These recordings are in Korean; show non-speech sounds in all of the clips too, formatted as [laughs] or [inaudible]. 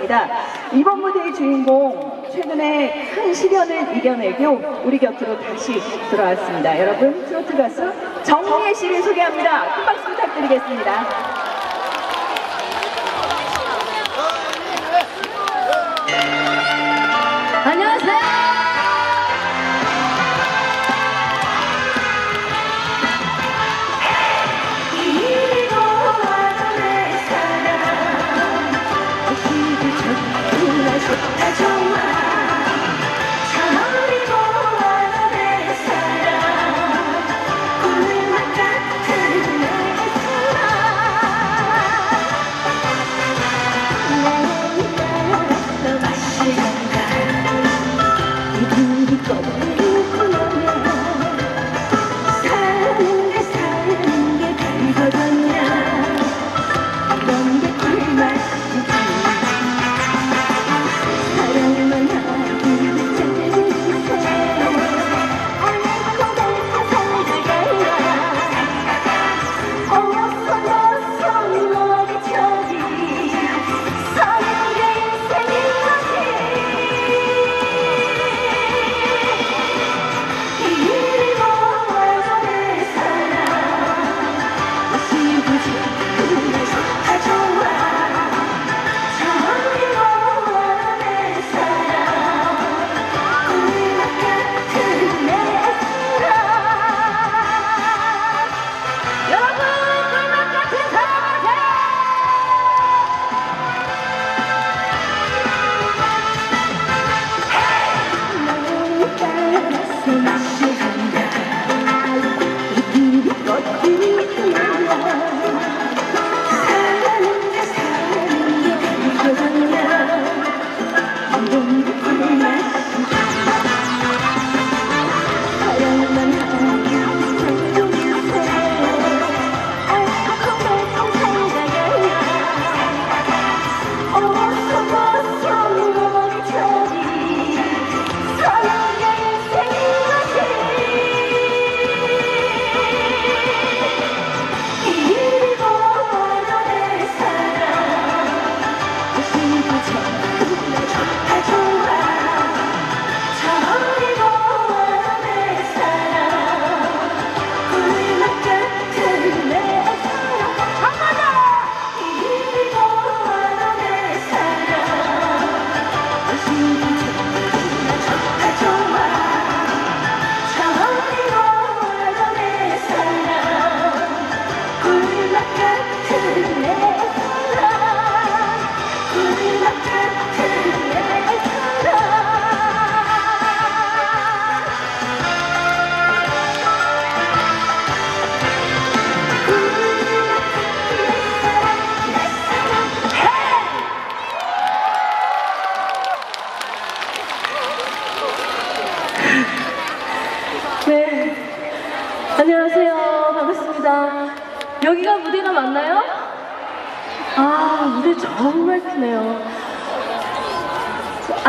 하겠습니다. 이번 무대의 주인공 최근에 큰 시련을 이겨내고 우리 곁으로 다시 돌아왔습니다. 여러분 트로트 가수 정미애 씨를 소개합니다. 큰 박수 부탁드리겠습니다.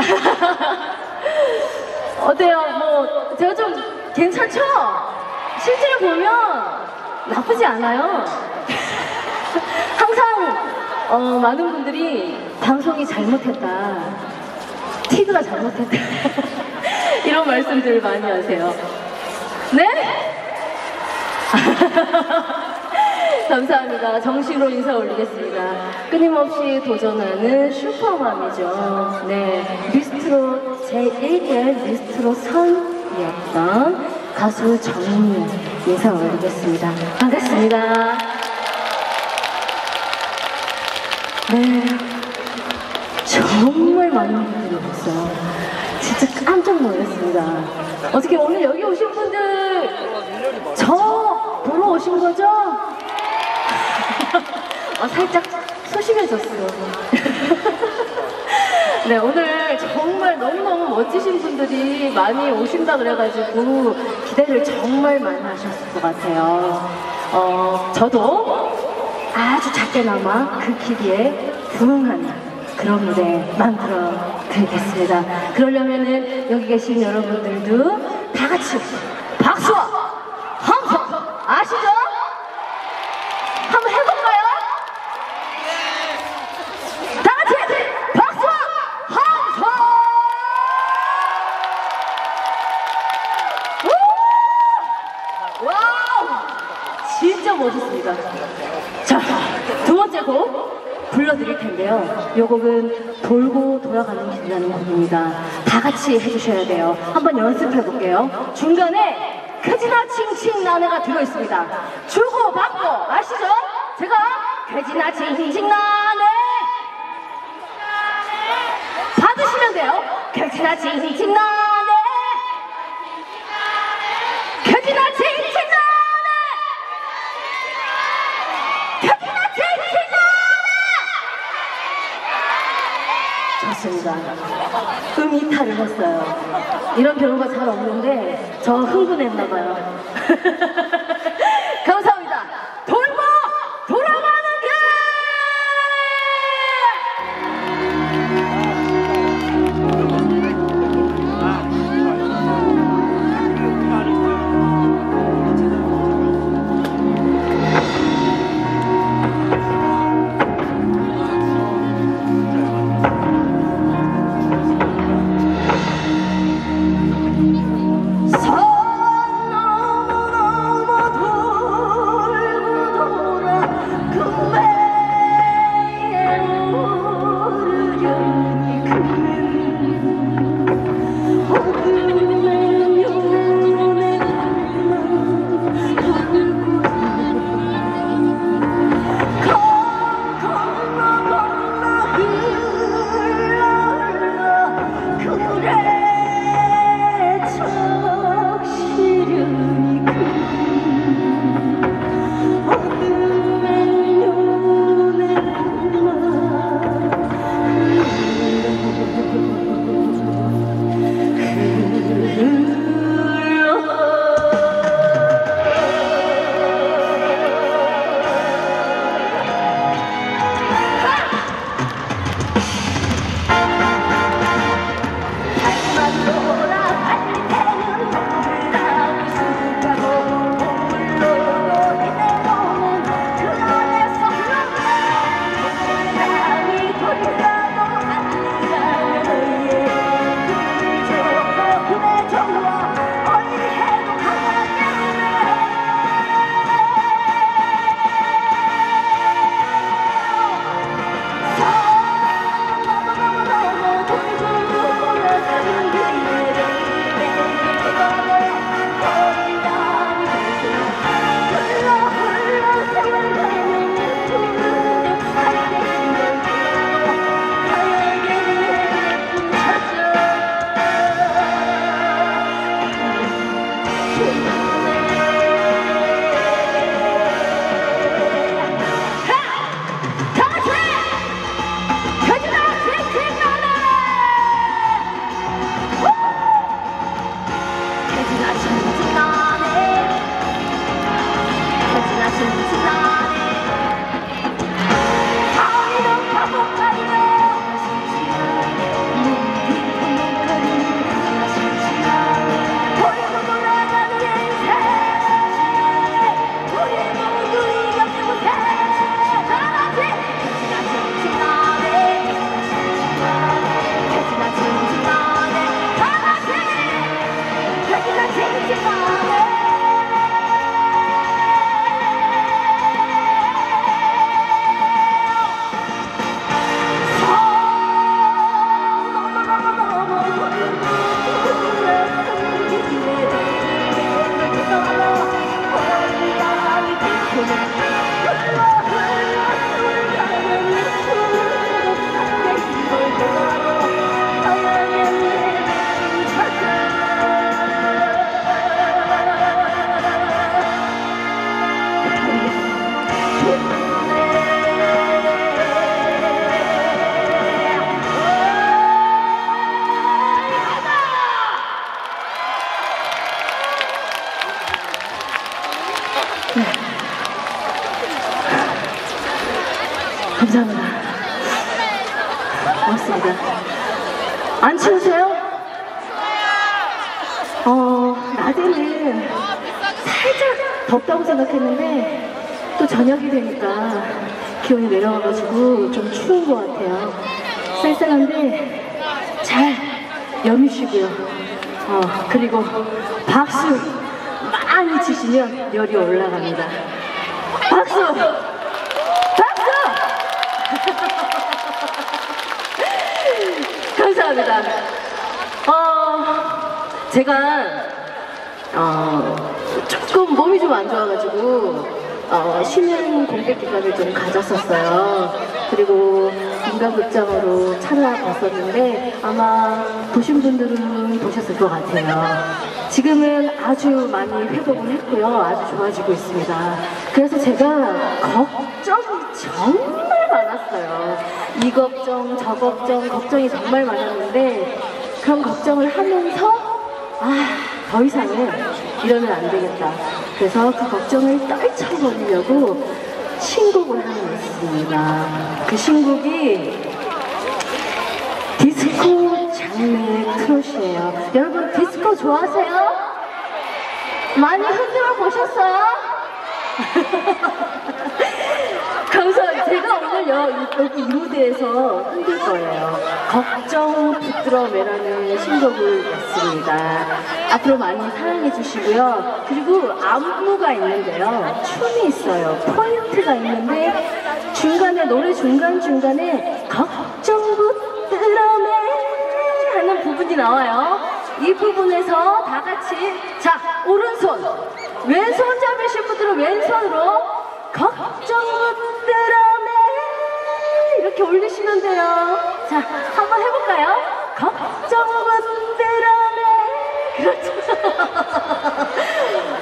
[laughs] 어때요? 뭐, 제가 좀 괜찮죠? 실제로 보면 나쁘지 않아요. [laughs] 항상, 어, 많은 분들이 방송이 잘못했다. 티그가 잘못했다. [laughs] 이런 말씀들을 많이 하세요. 네? 감사합니다. 정식으로 인사 올리겠습니다. 끊임없이 도전하는 슈퍼맘이죠. 네. 미스트로 제1회 미스트로 선이었던 가수 정미 인사 올리겠습니다. 반갑습니다. 네. 정말 많은 분들이 오셨어요. 진짜 깜짝 놀랐습니다. 어떻게 오늘 여기 오신 분들 저 보러 오신 거죠? 아, 살짝 소심해졌어요. [laughs] 네, 오늘 정말 너무너무 멋지신 분들이 많이 오신다 그래가지고 기대를 정말 많이 하셨을 것 같아요. 어, 저도 아주 작게나마 그 길이에 부응하는 그런 무대 만들어 드리겠습니다. 그러려면은 여기 계신 여러분들도 다 같이 박수와 함성 아시죠? 한번 해볼까요? 다 같이 박수와 요 곡은 돌고 돌아가는 길이라는 곡입니다. 다 같이 해주셔야 돼요. 한번 연습해 볼게요. 중간에 캐지나 칭칭 나네가 들어있습니다. 주고 받고 아시죠? 제가 캐지나 칭칭 나네 받으시면 돼요. 캐지나 칭칭 나네 캐지나 칭칭 나네 캐지나 칭칭 좋습니다. 음 이탈을 했어요. 이런 경우가 잘 없는데 저 흥분했나 봐요. [laughs] 낮에는 살짝 덥다고 생각했는데 또 저녁이 되니까 기온이 내려와가지고 좀 추운 것 같아요. 쌀쌀한데 잘 여미시고요. 어, 그리고 박수 많이 치시면 열이 올라갑니다. 박수! 박수! [laughs] 감사합니다. 어, 제가 어, 조금 몸이 좀 안 좋아가지고 어, 쉬는 공백 기간을 좀 가졌었어요. 그리고 인간극장으로 찾아봤었는데 아마 보신 분들은 보셨을 것 같아요. 지금은 아주 많이 회복을 했고요. 아주 좋아지고 있습니다. 그래서 제가 걱정이 정말 많았어요. 이 걱정, 저 걱정, 걱정이 정말 많았는데 그런 걱정을 하면서 아, 더 이상은 이러면 안 되겠다. 그래서 그 걱정을 떨쳐버리려고 신곡을 하나 냈습니다. 그 신곡이 디스코 장르의 트롯이에요. 여러분 디스코 좋아하세요? 많이 흔들어 보셨어요? [laughs] 여, 여기 이 무대에서 흔들 거예요. 걱정 부끄러움이라는 신곡을 냈습니다. 앞으로 많이 사랑해 주시고요. 그리고 안무가 있는데요. 춤이 있어요. 포인트가 있는데 중간에 노래 중간중간에 걱정 부끄러움에 하는 부분이 나와요. 이 부분에서 다 같이 자 오른손 왼손 잡으신 분들은 왼손으로 걱정 부끄러움에 이렇게 올리시면 돼요. 자 한번 해볼까요? 걱정 부끄러움에 그렇죠.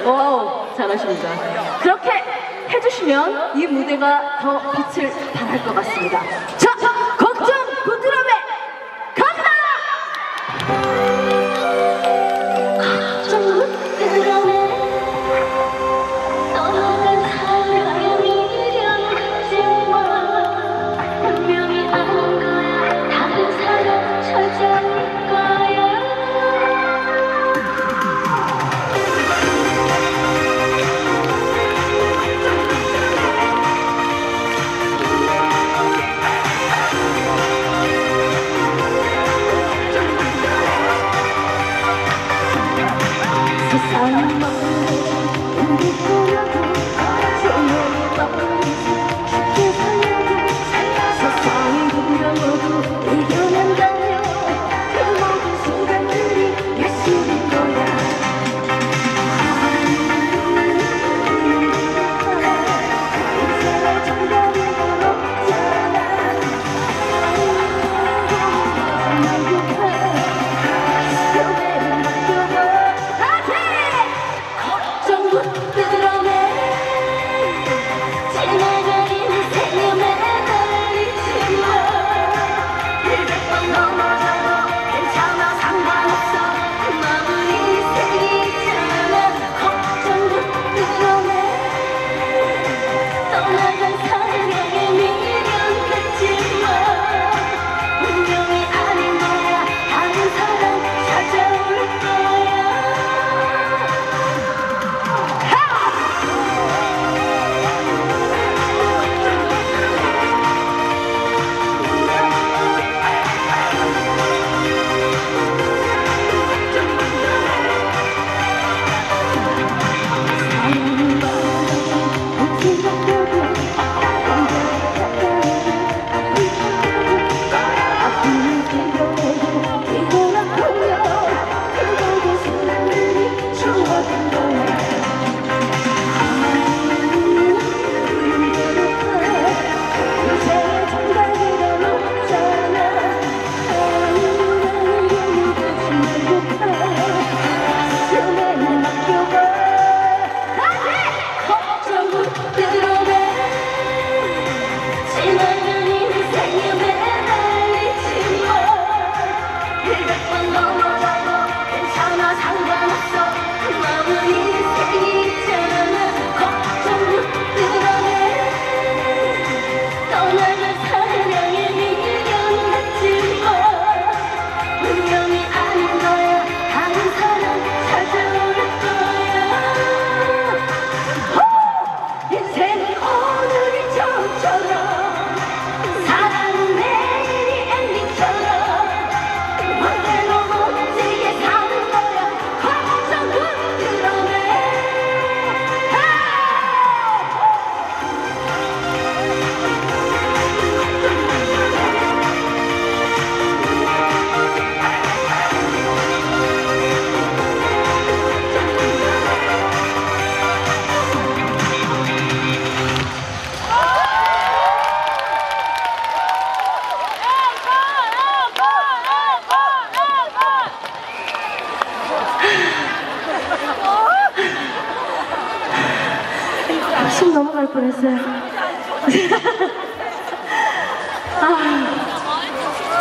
[laughs] 와우 잘하십니다. 그렇게 해주시면 이 무대가 더 빛을 발할 것 같습니다. 자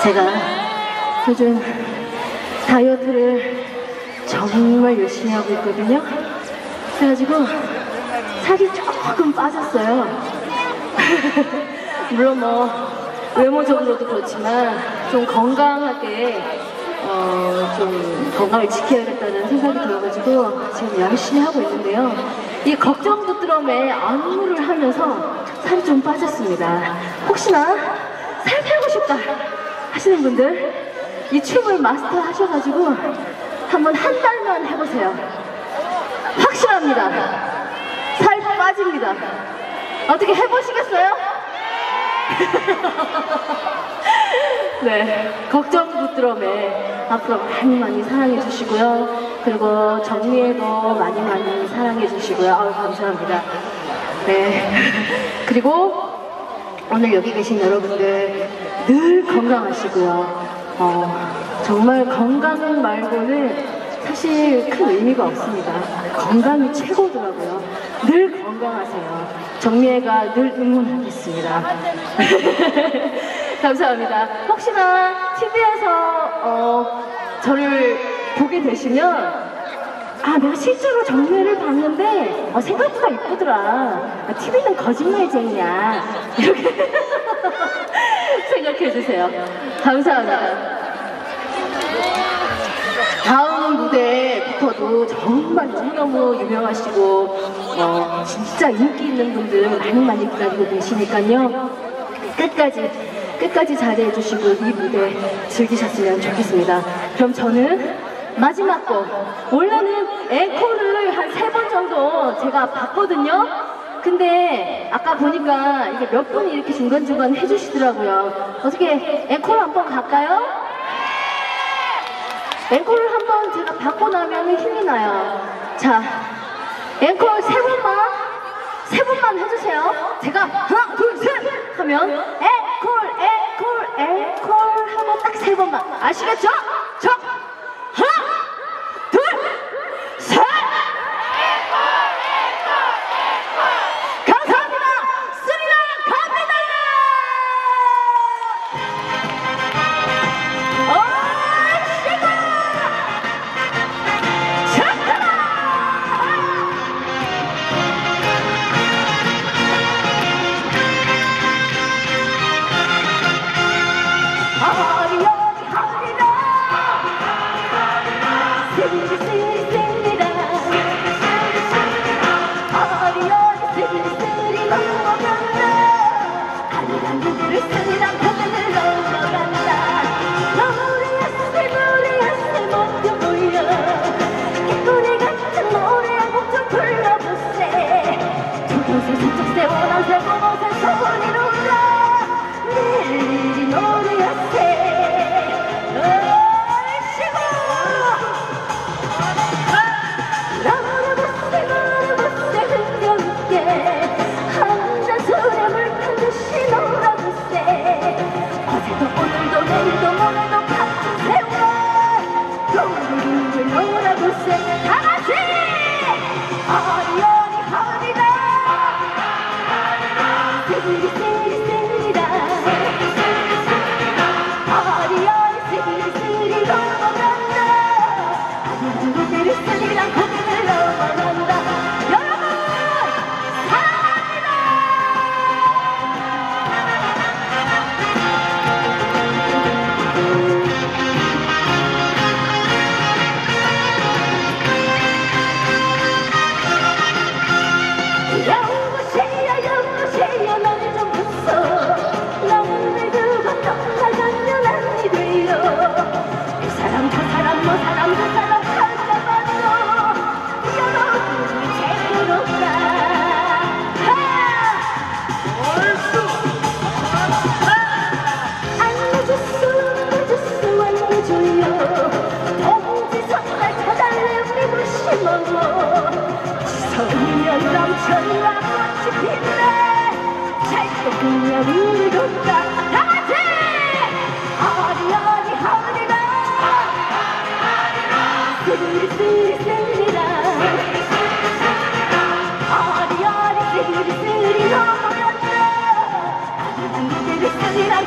제가 요즘 다이어트를 정말 열심히 하고 있거든요. 그래가지고 살이 조금 빠졌어요. [laughs] 물론 뭐 외모적으로도 그렇지만 좀 건강하게 어, 좀 건강을 지켜야겠다는 생각이 들어가지고 지금 열심히 하고 있는데요. 이 걱정도 드럼에 안무를 하면서 살이 좀 빠졌습니다. 혹시나 살 빼고 싶다 하시는 분들 이 춤을 마스터 하셔가지고 한번 한 달만 해보세요. 확실합니다. 살 빠집니다. 어떻게 해보시겠어요? [laughs] 네, 걱정 부드럼에 앞으로 많이 많이 사랑해 주시고요. 그리고 정리에도 많이 많이 사랑해 주시고요. 아유, 감사합니다. 네. [laughs] 그리고 오늘 여기 계신 여러분들 늘 건강하시고요. 어, 정말 건강 말고는 사실 큰 의미가 없습니다. 건강이 최고더라고요. 늘 건강하세요. 정미애가 늘 응원하겠습니다. [laughs] 감사합니다. 혹시나 TV에서 어, 저를 보게 되시면 아, 내가 실제로 정미애를 봤는데 어, 생각보다 이쁘더라. TV는 거짓말쟁이야. 이렇게 [laughs] 생각해 주세요. 감사합니다. 다음 무대부터도 정말 너무너무 유명하시고 어, 진짜 인기 있는 분들 많이 많이 기다리고 계시니까요. 끝까지 끝까지 잘해 주시고 이 무대 즐기셨으면 좋겠습니다. 그럼 저는 마지막 곡 원래는 앵콜을 한 세 번 정도 제가 봤거든요. 근데 아까 보니까 이게 몇 분이 이렇게 중간중간 해주시더라고요. 어떻게 앵콜 한번 갈까요? 앵콜을 한번 제가 받고 나면 힘이 나요. 자, 앵콜 세 번만, 세 번만 해주세요. 제가 하나, 둘, 셋 하면 앵콜, 앵콜, 앵콜 하면 딱세 번만. 아시겠죠? 저,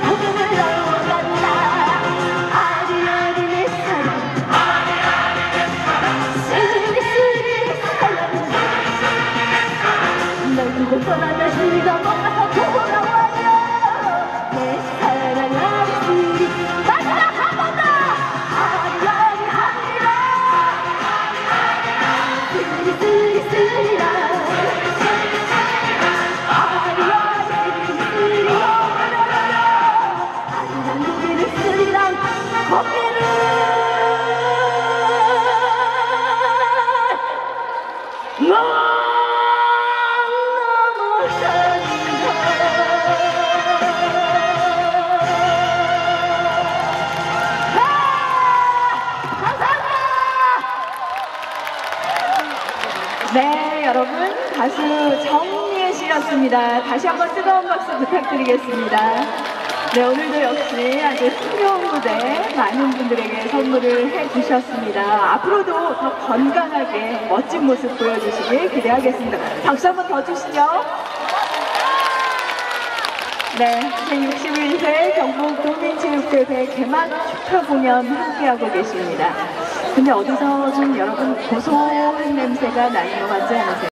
고개를 算难的是一道。 부탁드리겠습니다. 네, 오늘도 역시 아주 흥겨운 무대 많은 분들에게 선물을 해주셨습니다. 앞으로도 더 건강하게 멋진 모습 보여주시길 기대하겠습니다. 박수 한 번 더 주시죠. 네, 제61회 경북 국민체육대회 개막 축하 공연 함께하고 계십니다. 근데 어디서 좀 여러분 고소한 냄새가 나는 것 같지 않으세요?